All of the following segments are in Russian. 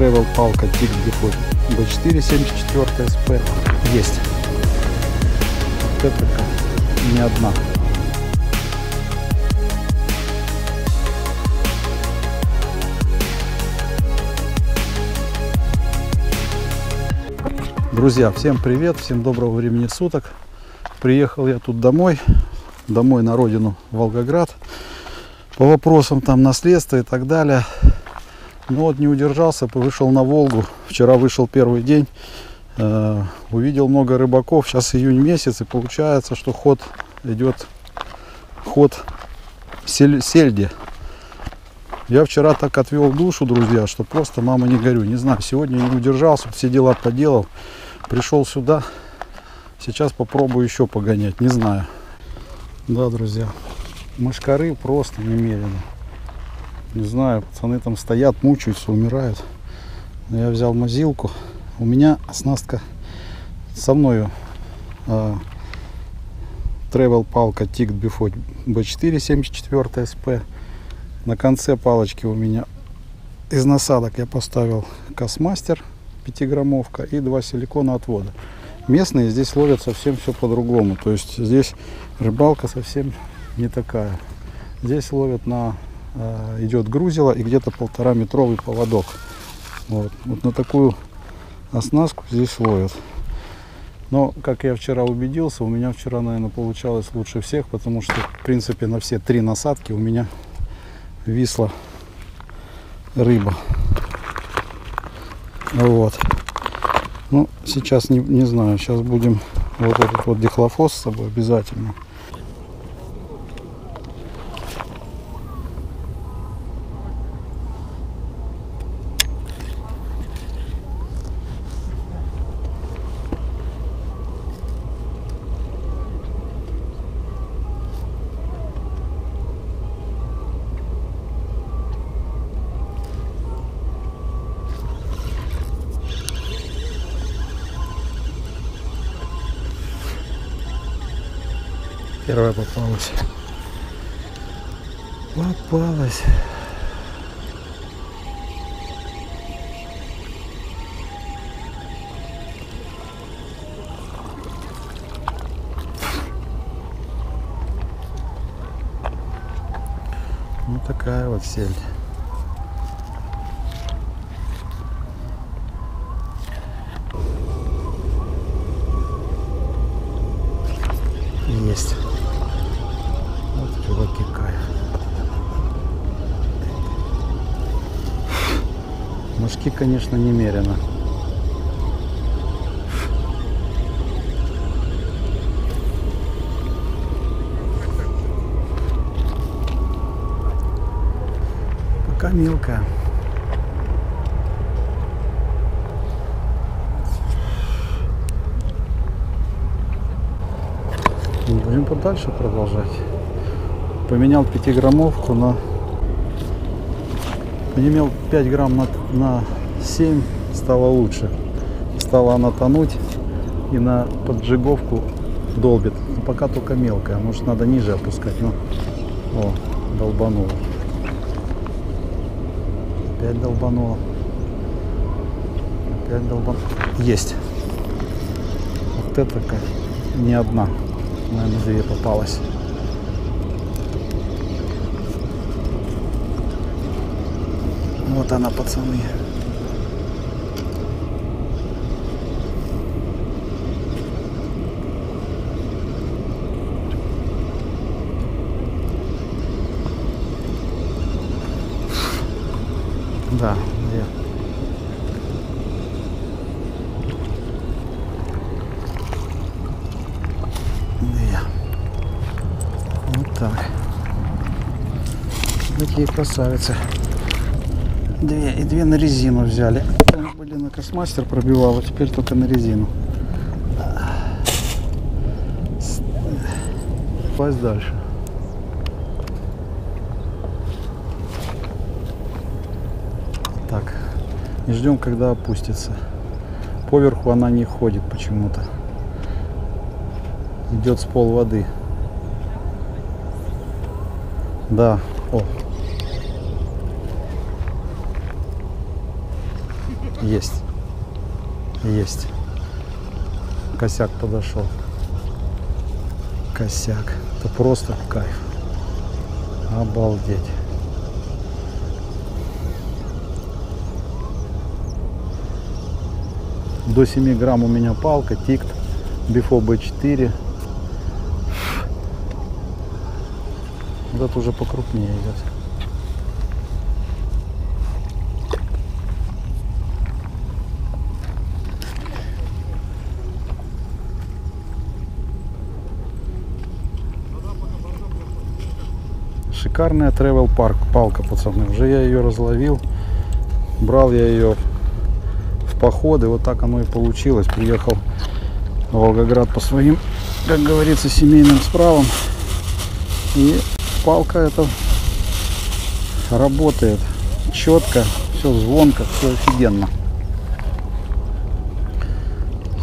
Travel палка Тик Дефолт B4 74 SP есть. Вот это не одна. Друзья, всем привет, всем доброго времени суток. Приехал я тут домой, домой на родину Волгоград. По вопросам там наследства и так далее. Но вот не удержался, вышел на Волгу. Вчера вышел первый день. Э, увидел много рыбаков. Сейчас июнь месяц и получается, что ход идет ход сель, сельди. Я вчера так отвел душу, друзья, что просто мама не горю. Не знаю, сегодня не удержался, все дела поделал. Пришел сюда. Сейчас попробую еще погонять, не знаю. Да, друзья, мошкары просто немерено. Не знаю, пацаны там стоят, мучаются, умирают. Но я взял мазилку. У меня оснастка со мною э, Travel палка Тик Bifot B4 74 SP. На конце палочки у меня из насадок я поставил Космастер 5-граммовка и два силикона отвода. Местные здесь ловят совсем все по-другому. То есть здесь рыбалка совсем не такая. Здесь ловят на идет грузило и где-то полтора метровый поводок. Вот. вот на такую оснастку здесь ловят. Но, как я вчера убедился, у меня вчера, наверное, получалось лучше всех, потому что, в принципе, на все три насадки у меня висла рыба. Вот. Ну, сейчас не, не знаю, сейчас будем вот этот вот дихлофос с собой обязательно. Первая попалась. Попалась. Ну такая вот сель. Есть. Вот чуваки кайф. Мошки, конечно, немерено. Пока мелкая. Будем подальше продолжать. Поменял 5-граммовку на... Имел 5 грамм на, на 7, стало лучше. Стала она тонуть и на поджиговку долбит. Но пока только мелкая. Может надо ниже опускать. Но... О, долбанула. Опять долбанула. Опять долбанула. Есть. Вот это как не одна наверное, две попалась. Вот она, пацаны. Да, две. Две. Вот так. Такие красавицы. Две и две на резину взяли. Там были на космастер пробивал, а теперь только на резину. Пасть дальше. Так. И ждем, когда опустится. Поверху она не ходит почему-то. Идет с пол воды. Да. О. Есть. Есть. Косяк подошел. Косяк. Это просто кайф. Обалдеть. До 7 грамм у меня палка, тикт, Бифо B4. Вот это уже покрупнее идет. Шикарная travel парк палка, пацаны. Уже я ее разловил. Брал я ее в походы. Вот так оно и получилось. Приехал в Волгоград по своим, как говорится, семейным справам. И палка эта работает четко, все звонко, все офигенно.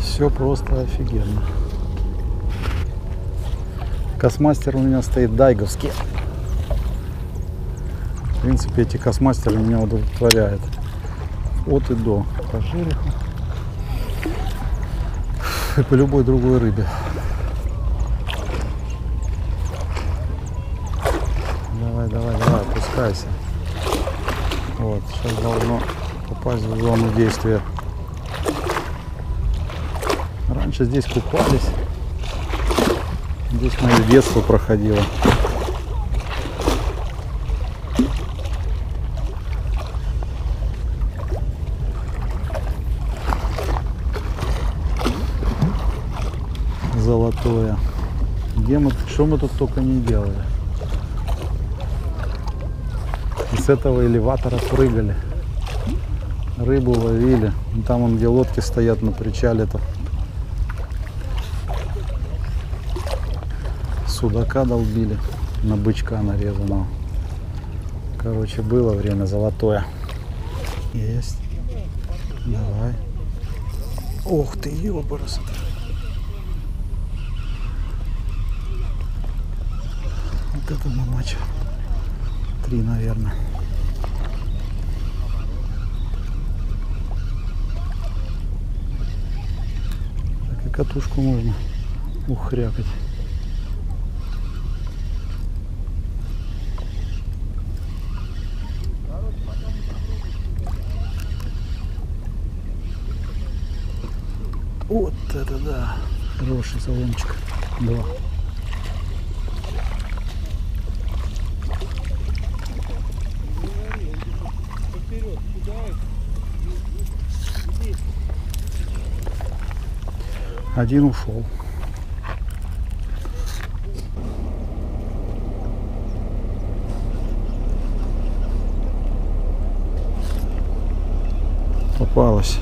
Все просто офигенно. Космастер у меня стоит дайговский. В принципе, эти космастеры меня удовлетворяют. От и до. По жереху. И по любой другой рыбе. Давай, давай, давай, опускайся. Вот, сейчас должно попасть в зону действия. Раньше здесь купались. Здесь мое детство проходило. Золотое. Где мы, что мы тут только не делали. И с этого элеватора прыгали. Рыбу ловили. Ну, Там он где лодки стоят на причале то Судака долбили. На бычка нарезанного. Короче, было время золотое. Есть. Давай. Ох ты, ёбарас. Это мамач. Три, наверное. Так и катушку можно ухрякать. Вот это да. Хороший салончик. Два. Один ушел. Попалась.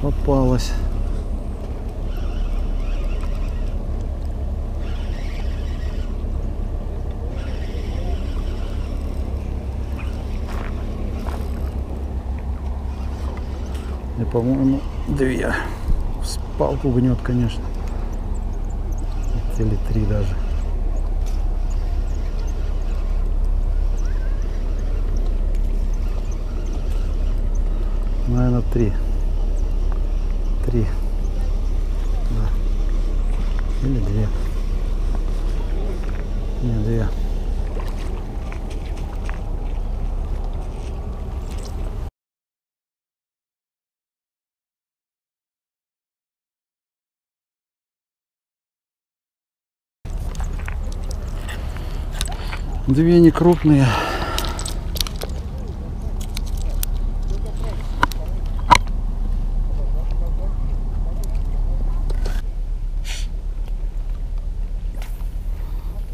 Попалась. И, по-моему, две. Палку гнет, конечно. Или три даже. Наверное, три. Три. Да. Или две. Не, две. Две не крупные.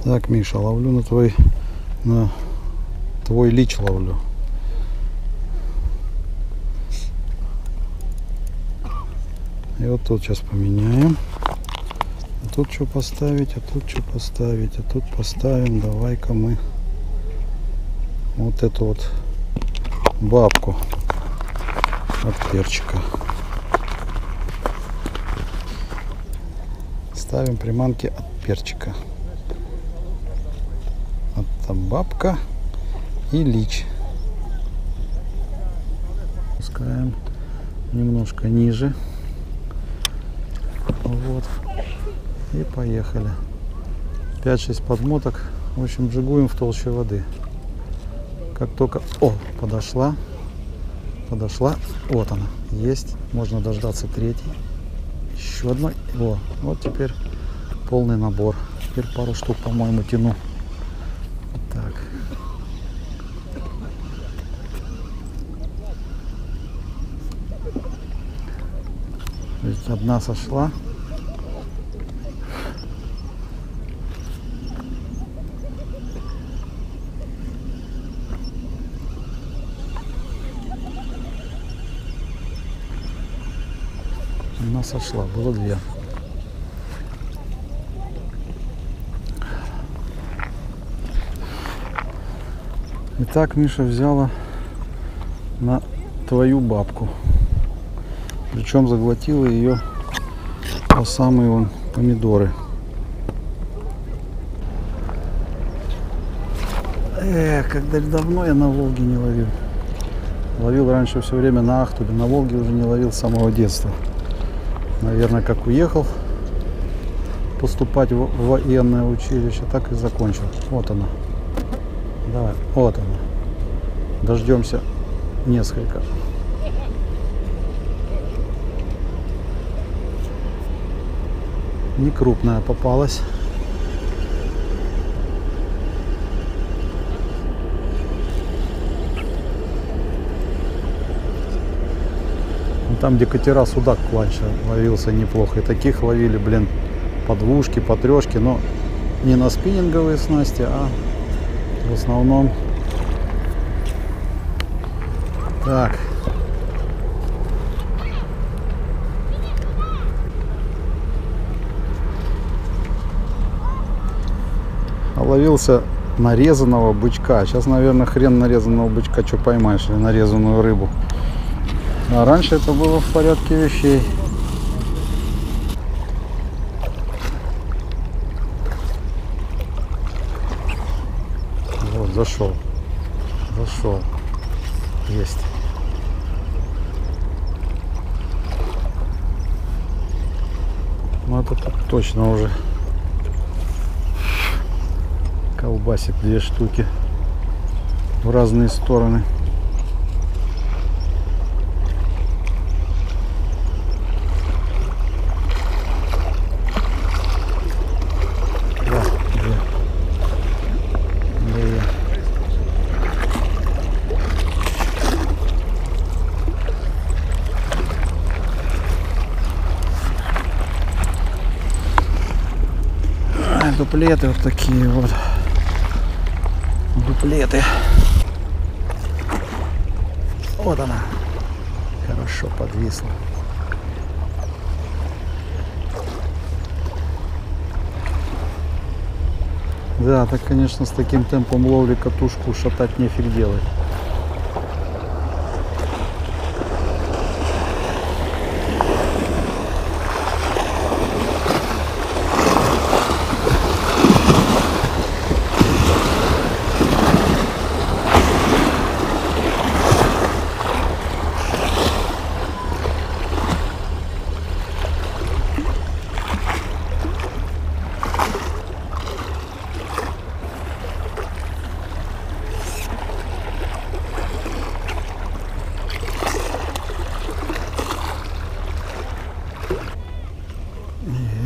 Так, Миша, ловлю на твой, на твой лич ловлю. И вот тут сейчас поменяем. Тут что поставить, а тут что поставить, а тут поставим. Давай-ка мы вот эту вот бабку от перчика. Ставим приманки от перчика. Это бабка и лич. опускаем немножко ниже. Вот. И поехали. 5-6 подмоток. В общем, джигуем в толще воды. Как только... О, подошла. Подошла. Вот она. Есть. Можно дождаться третьей. Еще одной. О, вот теперь полный набор. Теперь пару штук, по-моему, тяну. Так. Одна сошла. Одна сошла, было две. Итак, Миша взяла на твою бабку. Причем заглотила ее по самые вон помидоры. Эх, когда давно я на Волге не ловил. Ловил раньше все время на Ахтубе. На Волге уже не ловил с самого детства. Наверное, как уехал поступать в военное училище, так и закончил. Вот она. Давай, вот она. Дождемся несколько. Не крупная попалась. Там, где катера, судак раньше ловился неплохо. И таких ловили, блин, по двушке, по трешке, но не на спиннинговые снасти, а в основном так. Ловился нарезанного бычка. Сейчас, наверное, хрен нарезанного бычка, что поймаешь, или нарезанную рыбу. А раньше это было в порядке вещей. Вот, зашел. Зашел. Есть. Ну это тут точно уже колбасит две штуки в разные стороны. Да, две. Две. А, Дуплеты вот такие вот. Дуплеты. Вот она. Хорошо подвисла. Да, так, конечно, с таким темпом ловли катушку шатать нефиг делать.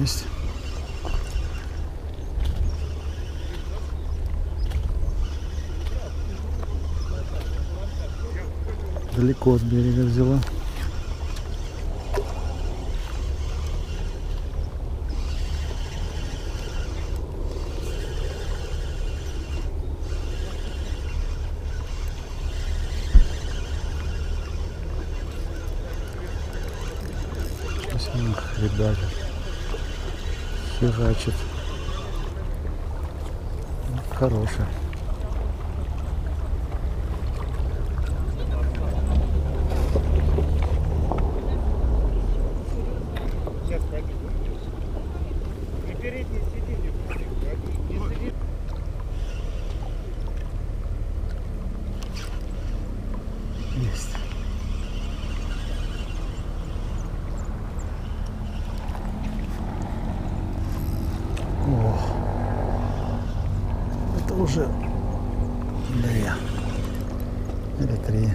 Есть. Далеко от берега взяла. Хребачит. Херачит. Хорошая. Есть. уже две или три.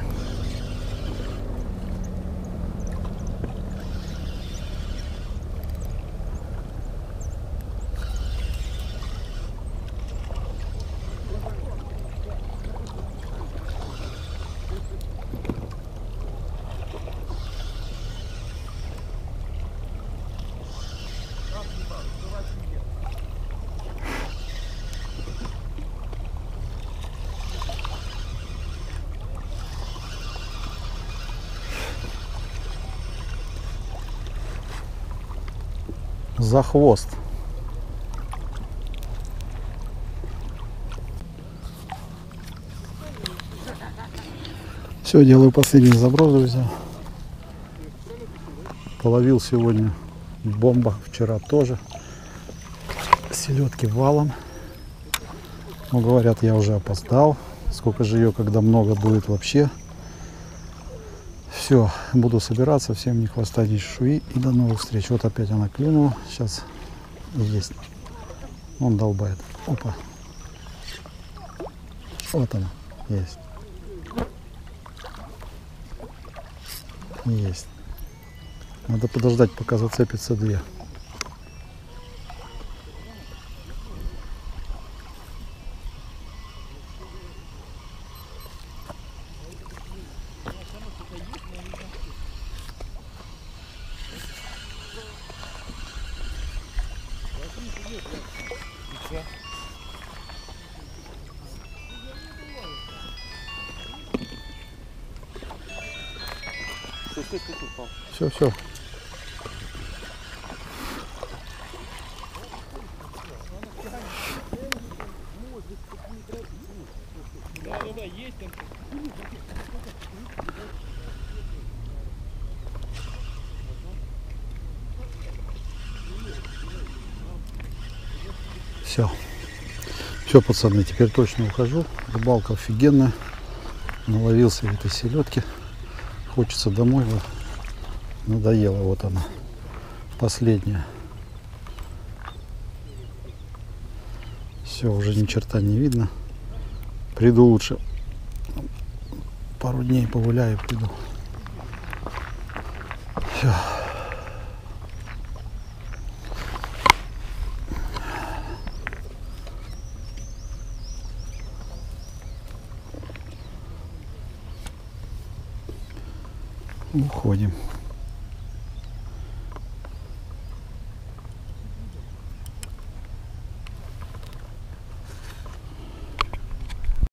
За хвост. Все, делаю последний заброс, друзья. Половил сегодня бомба, вчера тоже. Селедки валом. Но говорят, я уже опоздал. Сколько же ее, когда много будет вообще. Все, буду собираться, всем не хвоста, ни чешуи. И до новых встреч. Вот опять она клюнула. Сейчас есть. Он долбает. Опа. Вот она. Есть. Есть. Надо подождать, пока зацепится две. Все, все. Все. Пацаны, теперь точно ухожу. Рыбалка офигенная. Наловился этой селедки. Хочется домой. Вот. Надоело. Вот она. Последняя. Все, уже ни черта не видно. Приду лучше. Пару дней погуляю, приду. Все. Уходим.